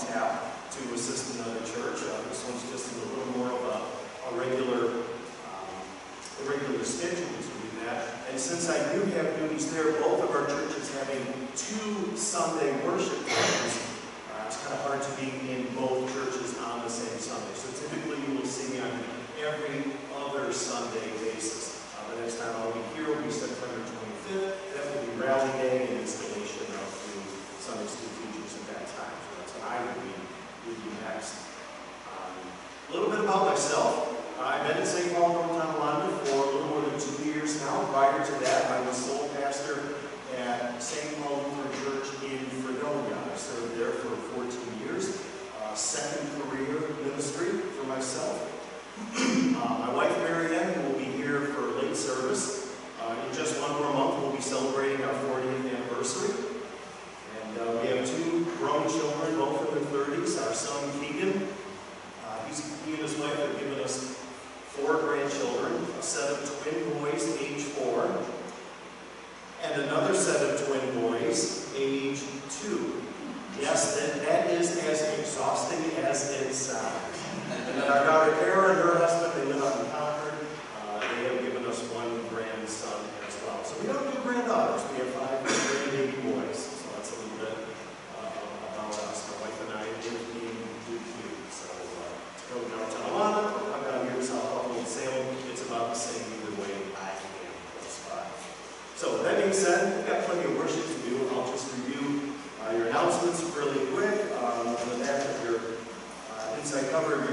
tap to assist another church. Uh, this one's just a little more of a, a regular um, a regular schedule to do that. And since I do have duties there, both of our churches having two Sunday worship times, uh, it's kind of hard to be in both churches on the same Sunday. So typically you will see me on every other Sunday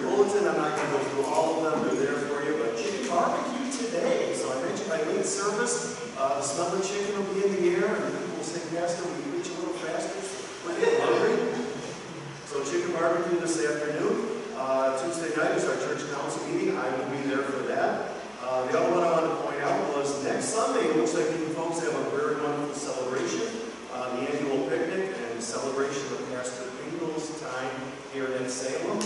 bulletin. I'm not going to go through all of them. They're there for you. But chicken barbecue today. So I mentioned my late service, uh, the smell of chicken will be in the air, and people will say, Pastor, will you reach a little faster? We're hungry. So chicken barbecue this afternoon. Uh, Tuesday night is our church council meeting. I will be there for that. Uh, the other one I want to point out was next Sunday, it looks like you folks have a very wonderful celebration, uh, the annual picnic and celebration of Pastor Pingle's time here in Salem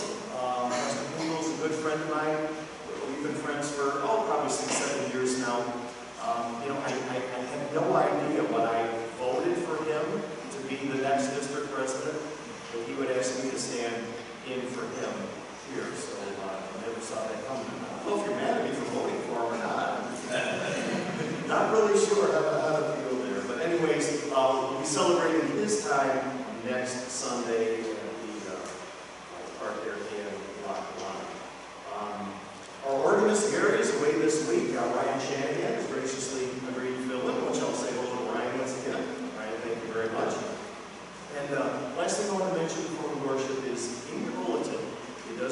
friend of mine. We've been friends for, oh, probably six, seven years now. Um, you know, I, I, I had no idea when I voted for him to be the next district president that he would ask me to stand in for him here. So uh, I never saw that coming. I don't know if you're mad at me for voting for him or not. not really sure how, how to feel there. But anyways, uh, we'll be celebrating his time next Sunday.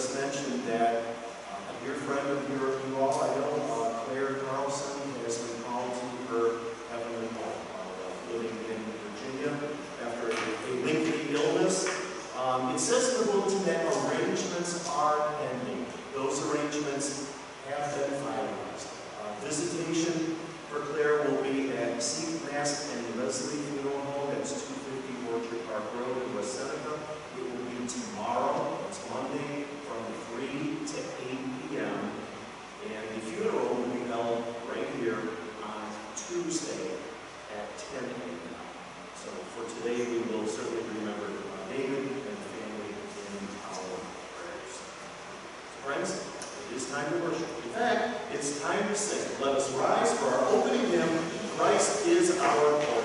just mentioned that uh, a dear friend of your, you all, I know, uh, Claire Carlson, has been called to her heavenly home, uh, living in Virginia after a, a lengthy illness. Um, it says time to worship. In fact, it's time to sing. Let us rise for our opening hymn, Christ is our Lord.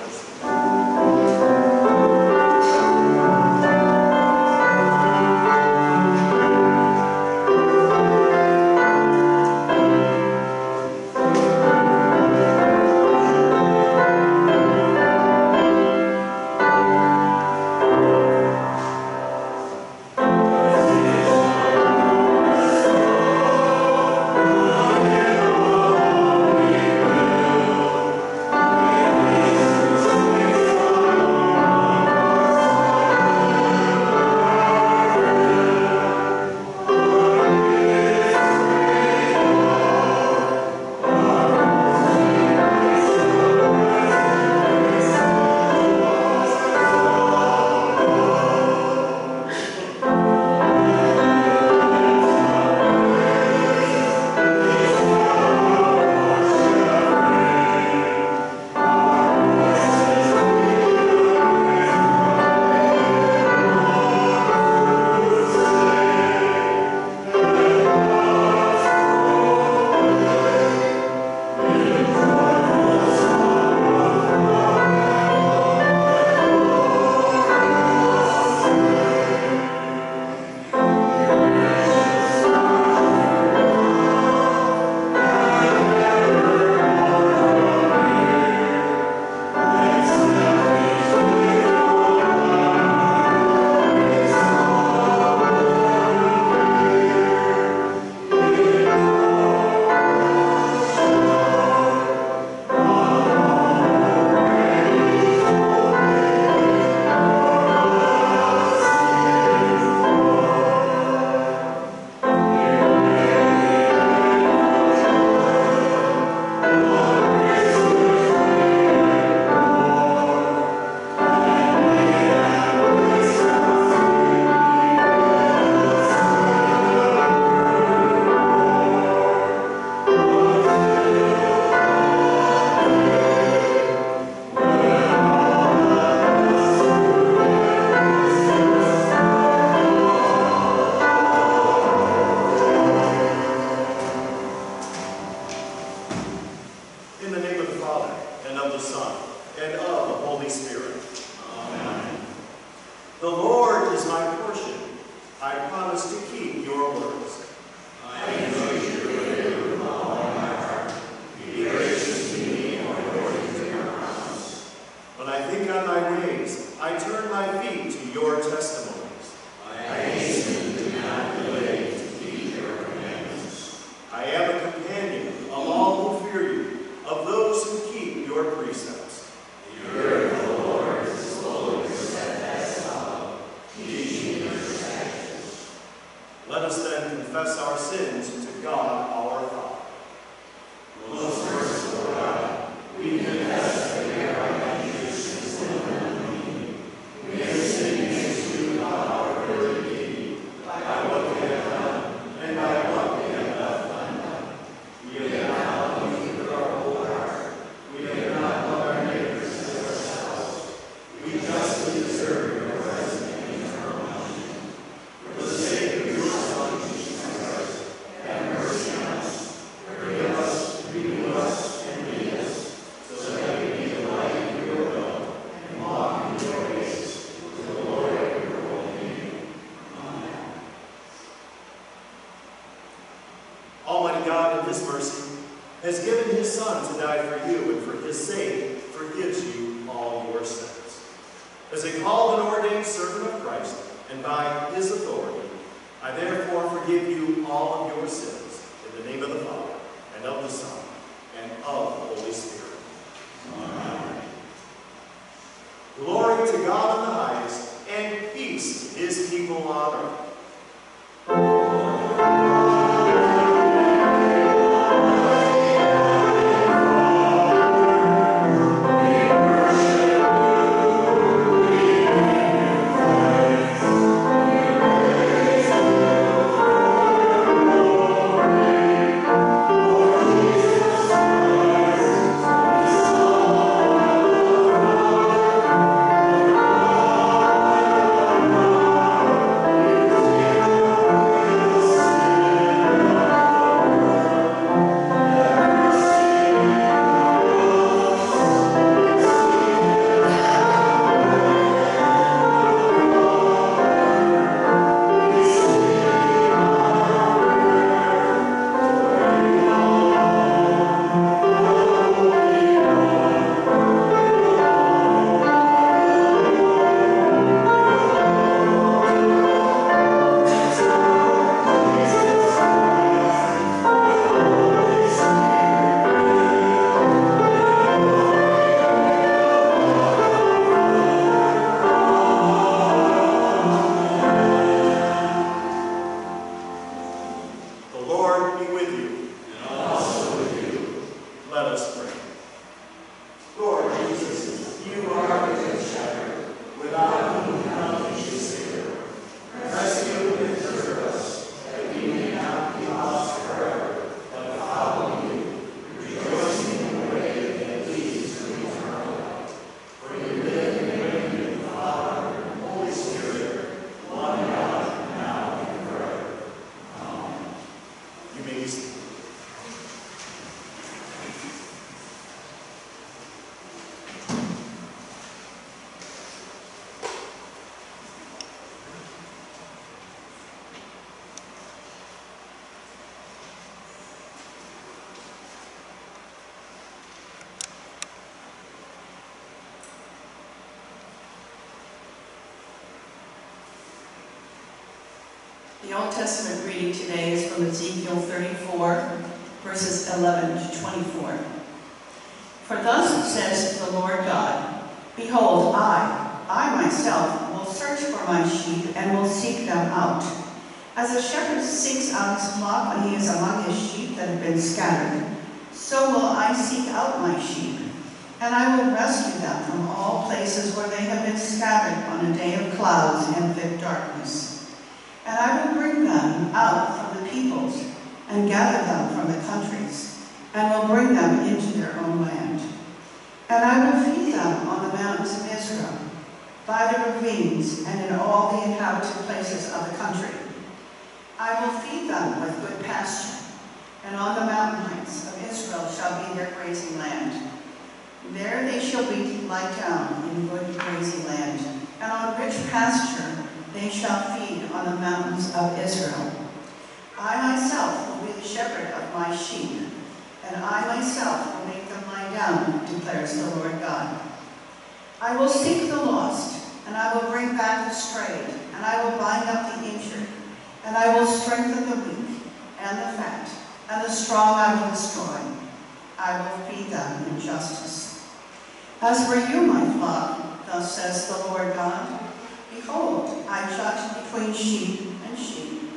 Old Testament reading today is from Ezekiel 34, verses 11 to 24. For thus says the Lord God, Behold, I, I myself, will search for my sheep and will seek them out. As a shepherd seeks out his flock when he is among his sheep that have been scattered, so will I seek out my sheep, and I will rescue them from all places where they have been scattered on a day of clouds and thick darkness. And I will bring them out from the peoples and gather them from the countries, and will bring them into their own land. And I will feed them on the mountains of Israel, by the ravines, and in all the inhabited places of the country. I will feed them with good pasture, and on the of Israel shall be their grazing land. There they shall be lie down in good grazing land, and on rich pasture they shall feed on the mountains of Israel. I myself will be the shepherd of my sheep, and I myself will make them lie down, declares the Lord God. I will seek the lost, and I will bring back the strayed, and I will bind up the injured, and I will strengthen the weak and the fat, and the strong I will destroy. I will feed them in justice. As for you, my flock, thus says the Lord God, Behold, I judge between sheep and sheep,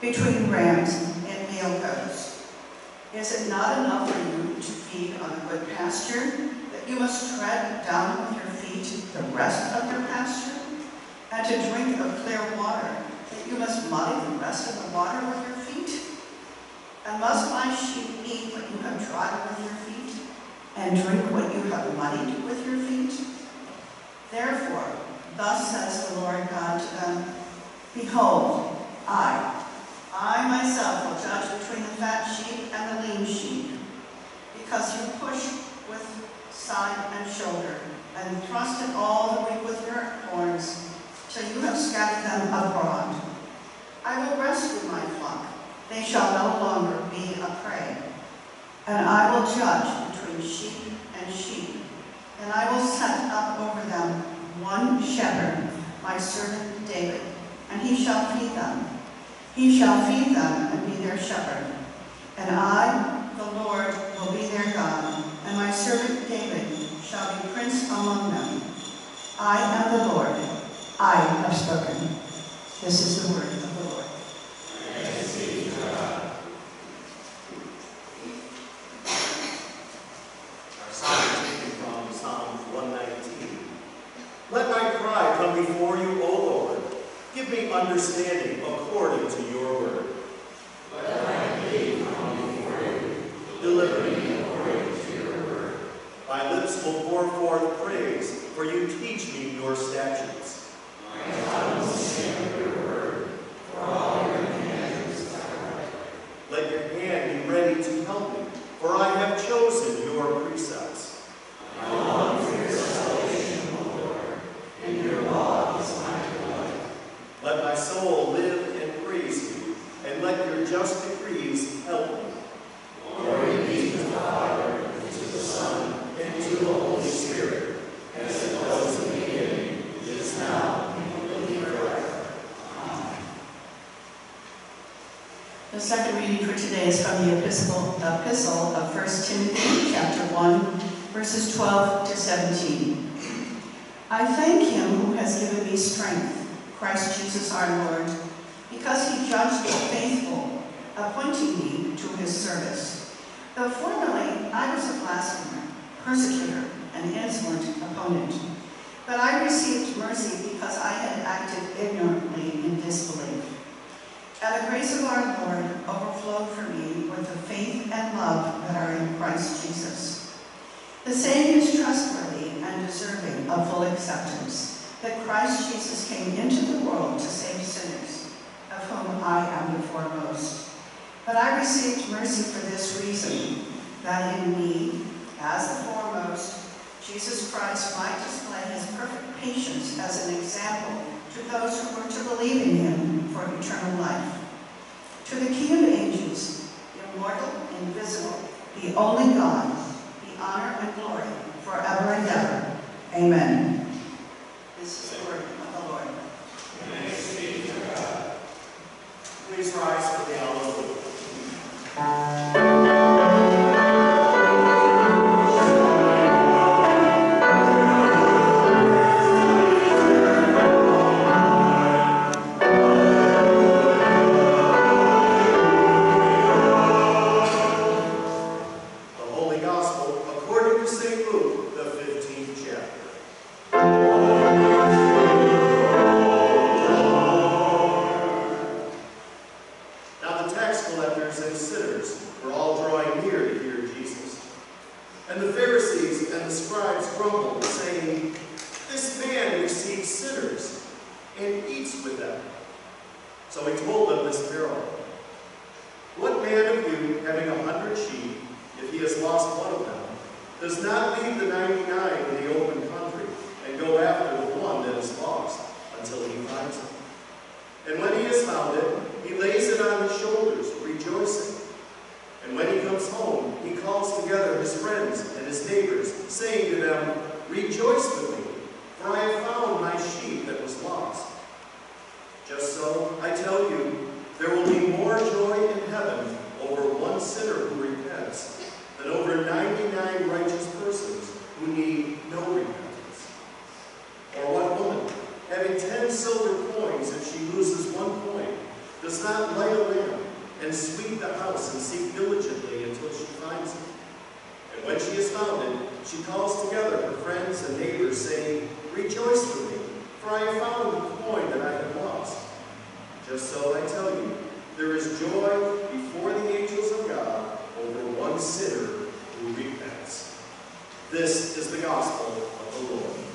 between rams and male goats. Is it not enough for you to feed on a good pasture, that you must tread down with your feet the rest of your pasture? And to drink of clear water, that you must muddy the rest of the water with your feet? And must my sheep eat what you have trodden with your feet, and drink what you have muddied with your feet? Therefore, thus says the Lord God to them, Behold, I, I myself will judge between the fat sheep and the lean sheep, because you push with side and shoulder, and thrust thrusted all the weak with your horns, till you have scattered them abroad. I will rescue my flock, they shall no longer be a prey. And I will judge between sheep and sheep, and I will set up over them one shepherd, my servant David, and he shall feed them. He shall feed them and be their shepherd. And I, the Lord, will be their God, and my servant David shall be prince among them. I am the Lord. I have spoken. This is the word Jesus Christ might display his perfect patience as an example to those who were to believe in him for eternal life. To the King of ages, immortal, invisible, the only God, be honor and glory forever and ever. Amen. flee the house and seek diligently until she finds it. And when she has found it, she calls together her friends and neighbors, saying, Rejoice with me, for I have found the coin that I have lost. Just so I tell you, there is joy before the angels of God over one sinner who repents. This is the gospel of the Lord.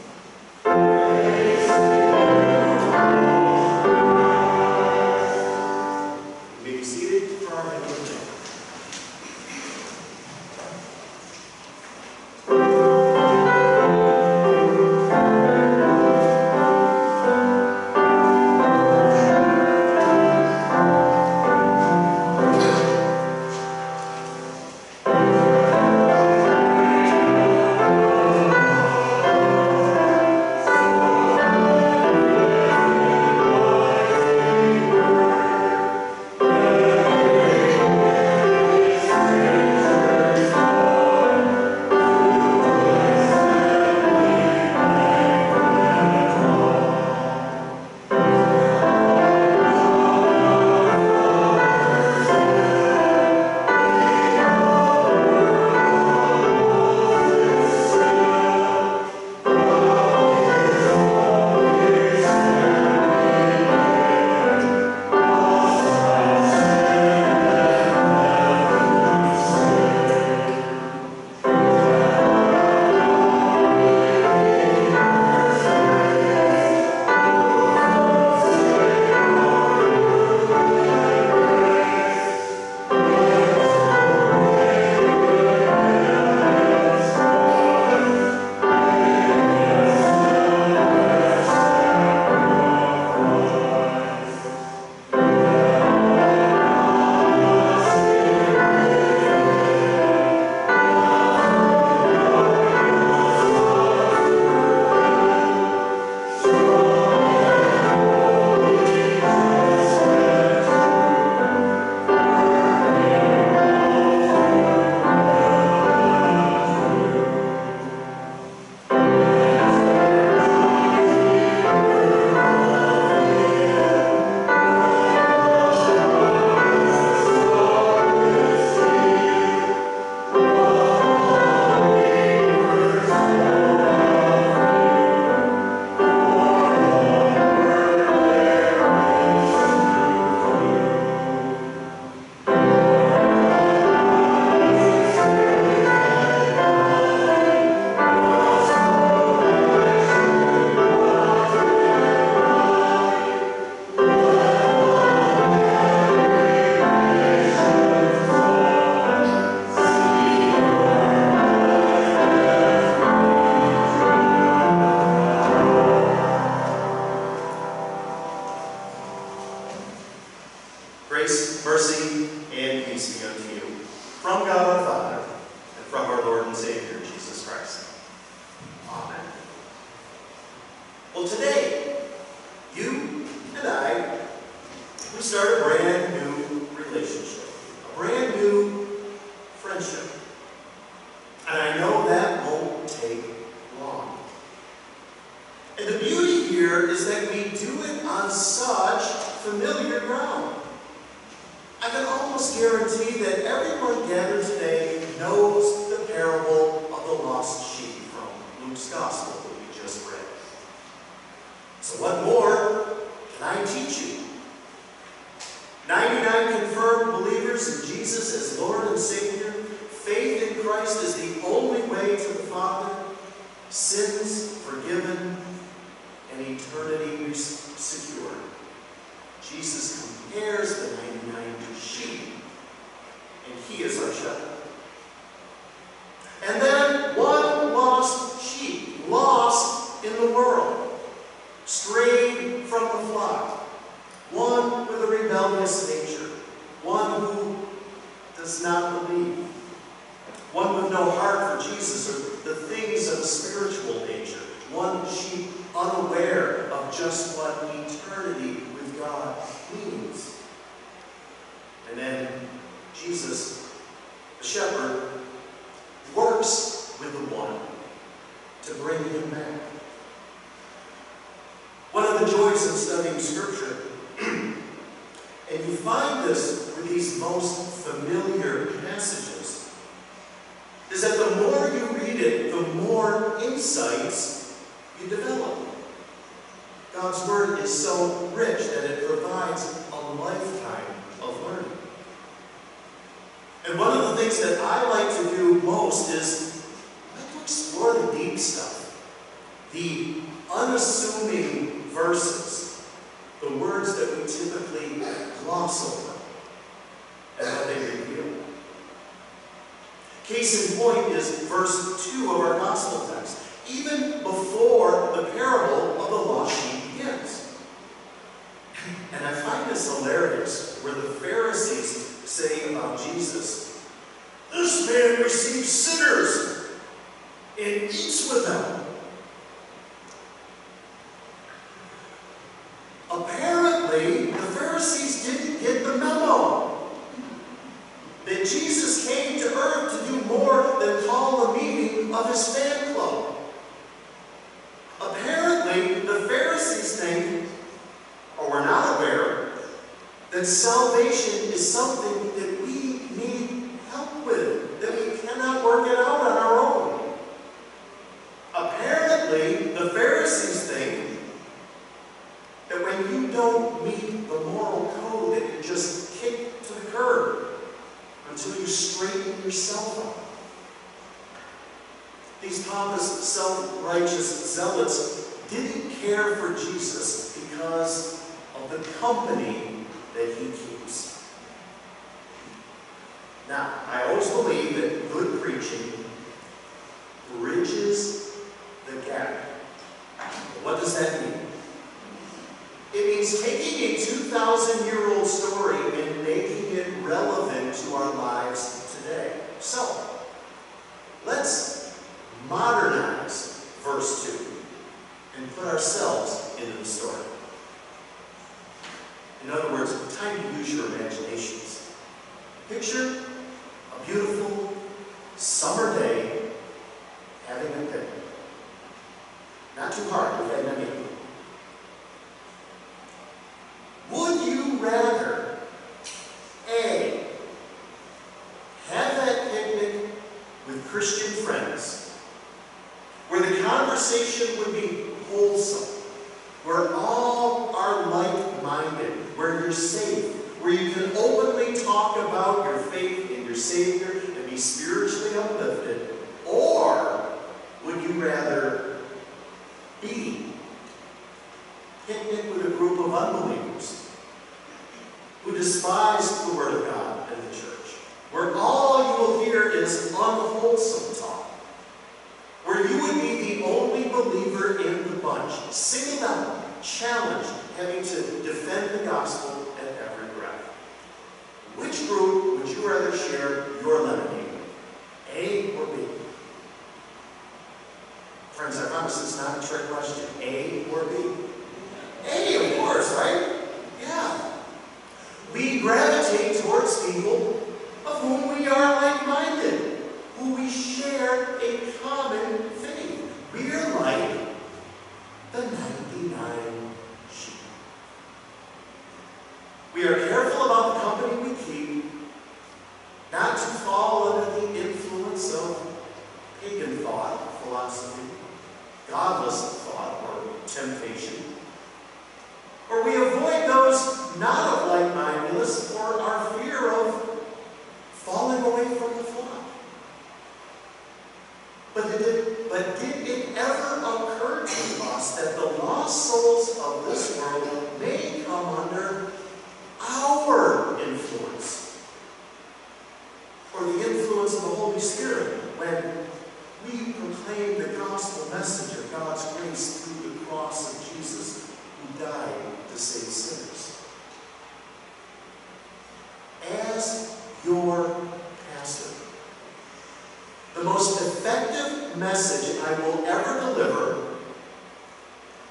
the most effective message I will ever deliver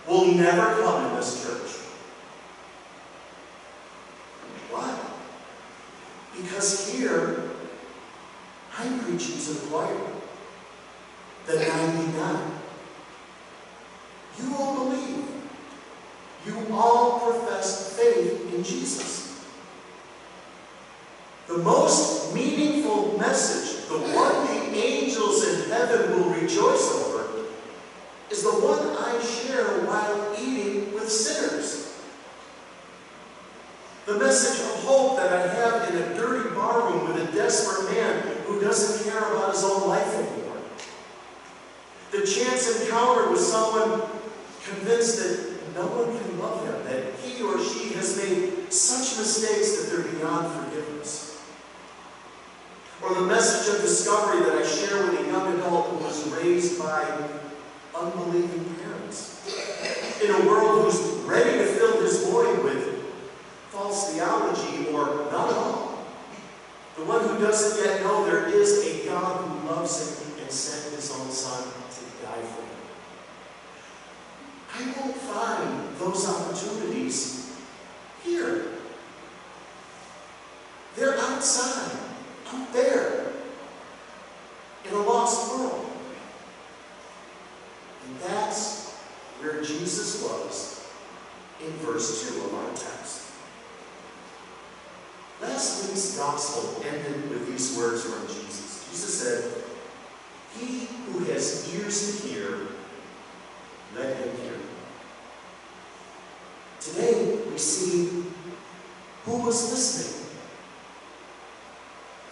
will never come in this church. Why? Because here, I'm preaching to the choir, the 99. You all believe. You all profess faith in Jesus. The most message of hope that I have in a dirty barroom with a desperate man who doesn't care about his own life anymore. The chance encounter with someone convinced that no one can love him, that he or she has made such mistakes that they're beyond forgiveness. Or the message of discovery that I share with a young adult who was raised by unbelieving parents. In a world who's ready to fill his false theology or not at all. The one who doesn't yet know there is a God who loves him and sent his own son to die for him. I won't find those opportunities here. They're outside, out there, in a lost world. And that's where Jesus was in verse 2 of our text. Last week's gospel ended with these words from Jesus. Jesus said, He who has ears to hear, let him hear. Today we see who was listening.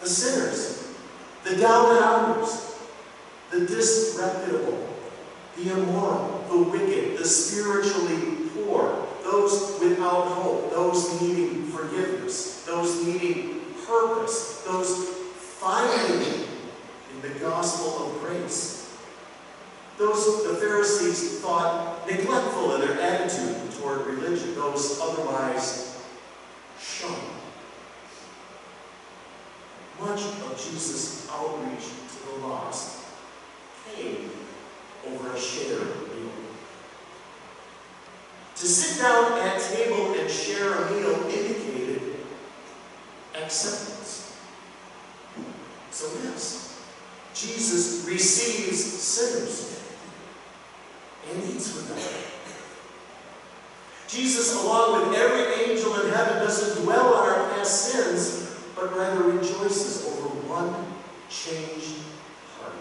The sinners, the down and outers, the disreputable, the immoral, the wicked, the spiritually poor, those without hope, those needing forgiveness, those needing purpose, those finding in the gospel of grace. Those the Pharisees thought neglectful in their attitude toward religion, those otherwise shunned. Much of Jesus' outreach to the lost came over a shared meal. To sit down at table and share a meal indicated acceptance. So yes, Jesus receives sinners and eats with them. Jesus, along with every angel in heaven, doesn't dwell on our past sins, but rather rejoices over one changed heart.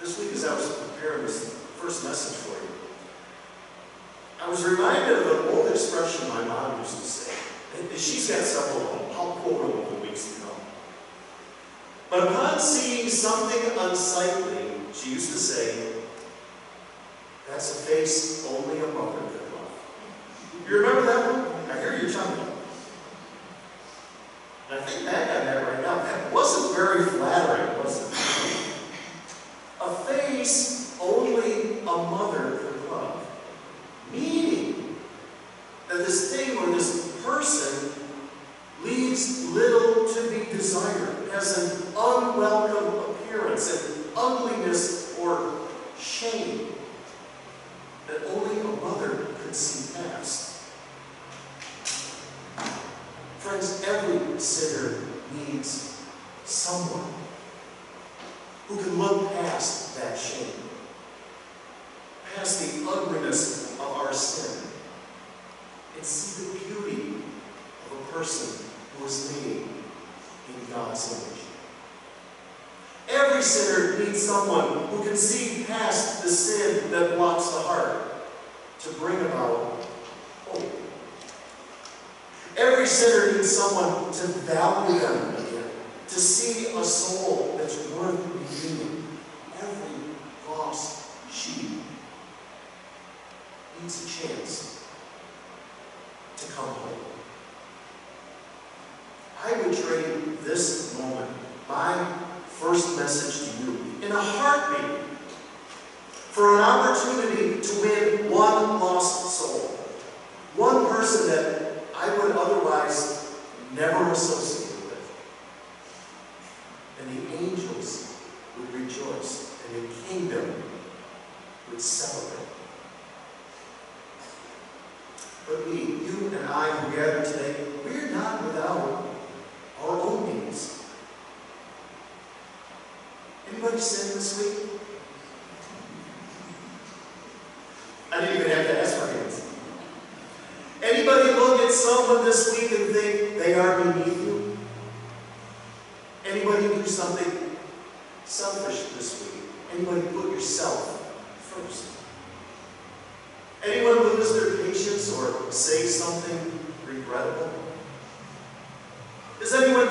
This week, as I was preparing this first message for you, I was reminded of an old expression my mom used to say. She's got several of them. I'll quote them over the weeks to come. But upon seeing something unsightly, she used to say, that's a face only a mother could love. You remember that one? I hear you chuckling. I think back on that right now. That wasn't very flattering, was it? A face only a mother could. Meaning that this thing or this person leaves little to be desired, has an unwelcome appearance, an ugliness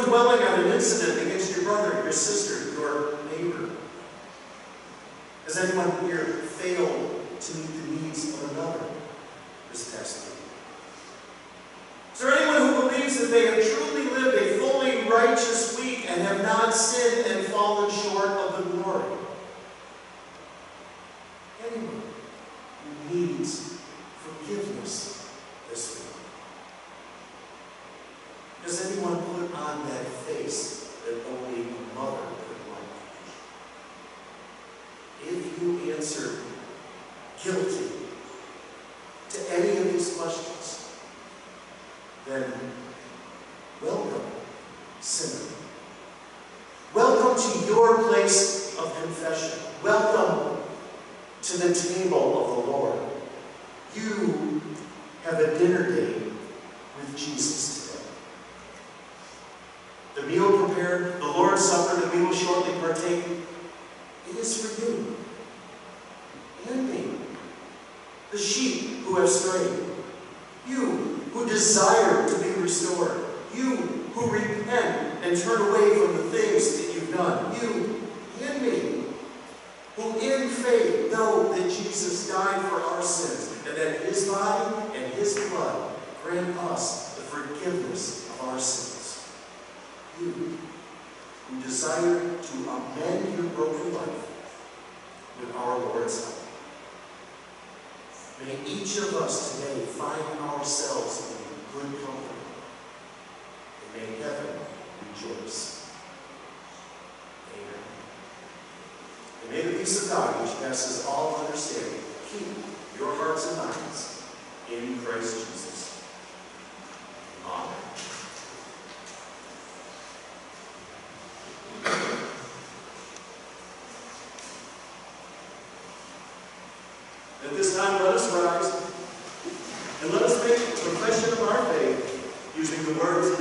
dwelling on an incident against your brother, your sister, your neighbor. Has anyone here failed to meet the needs of another this past week? Is there anyone who believes that they have truly lived a fully righteous hearts and minds in Christ Jesus. Amen. At this time, let us rise and let us make a profession of our faith using the words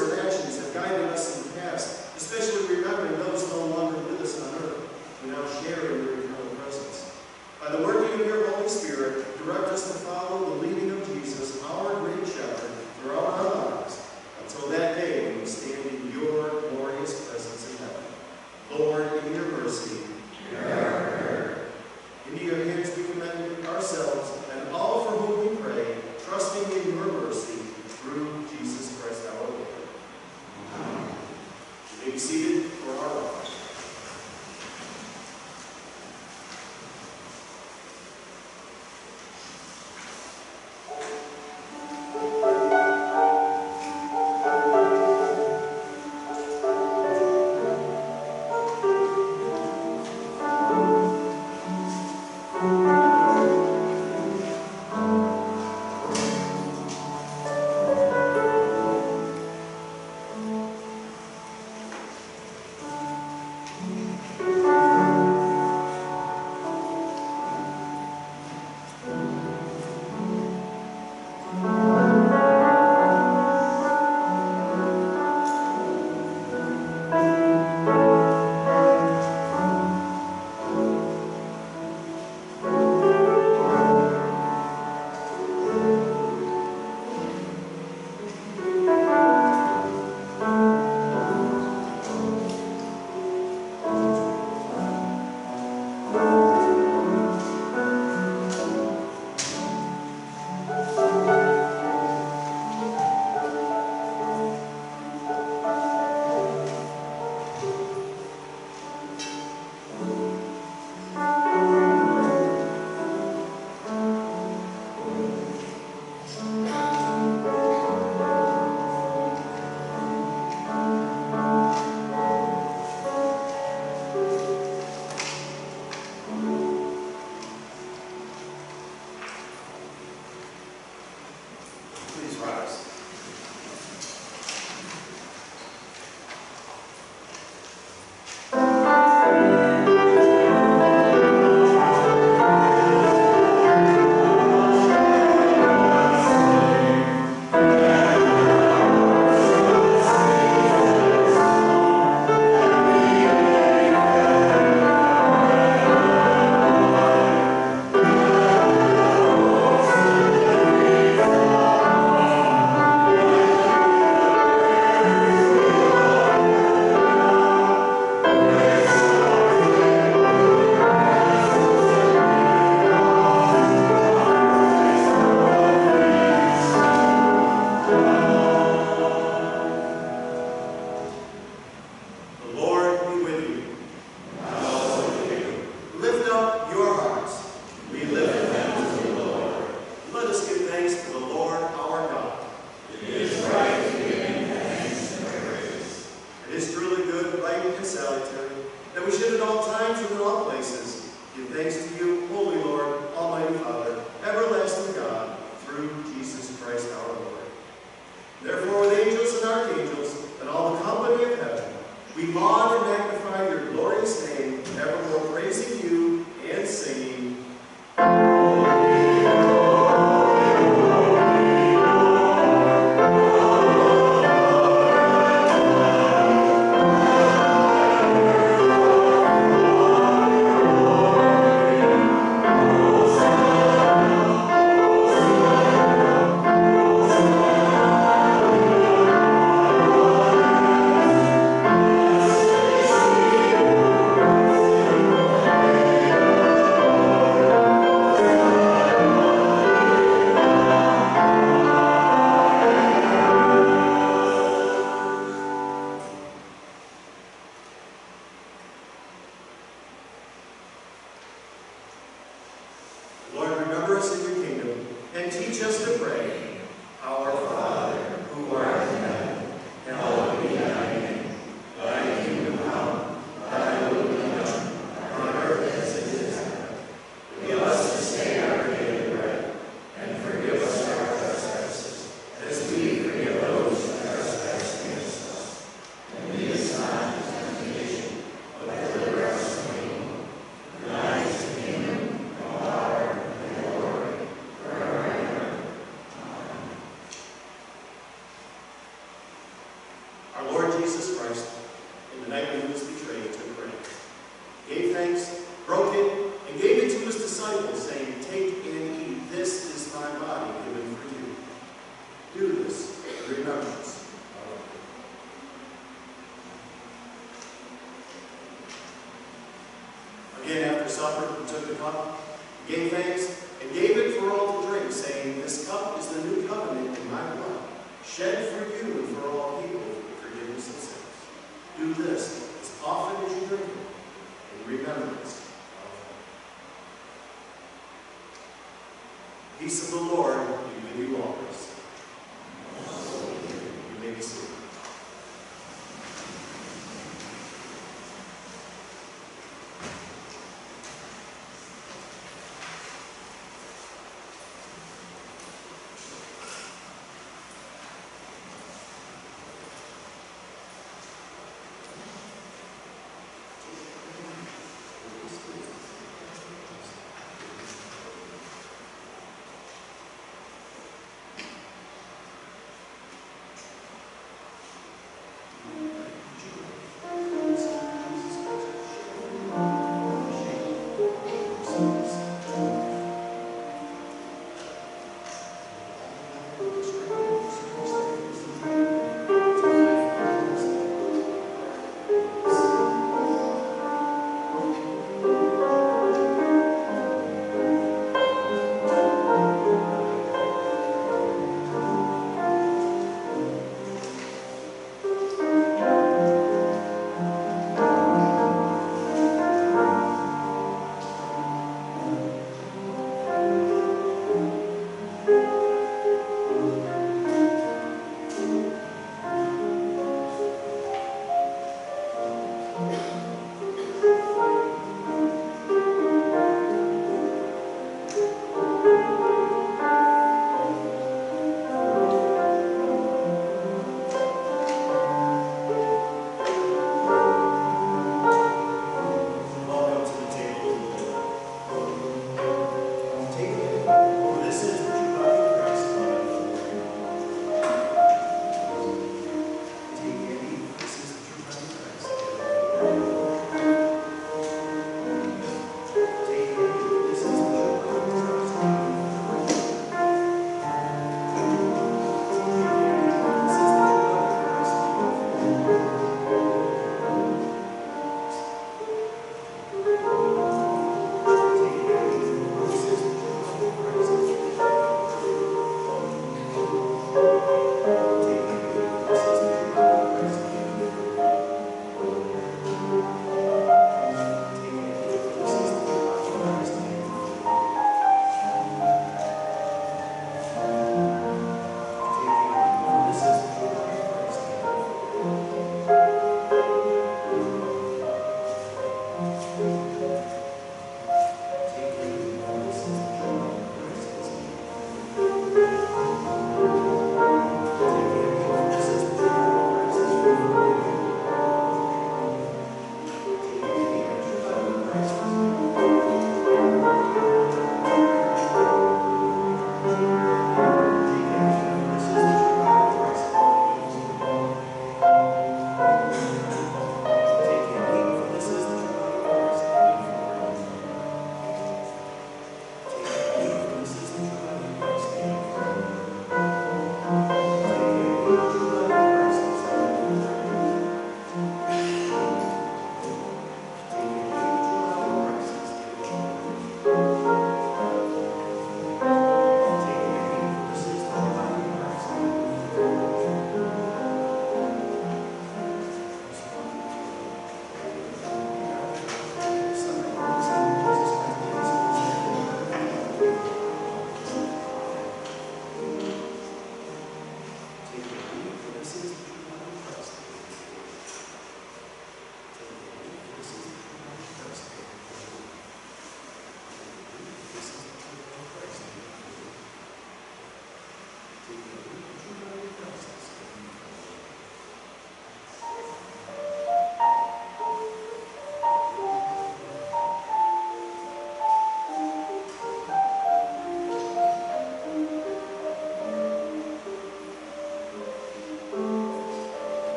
words and actions have guided us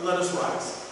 And let us rise.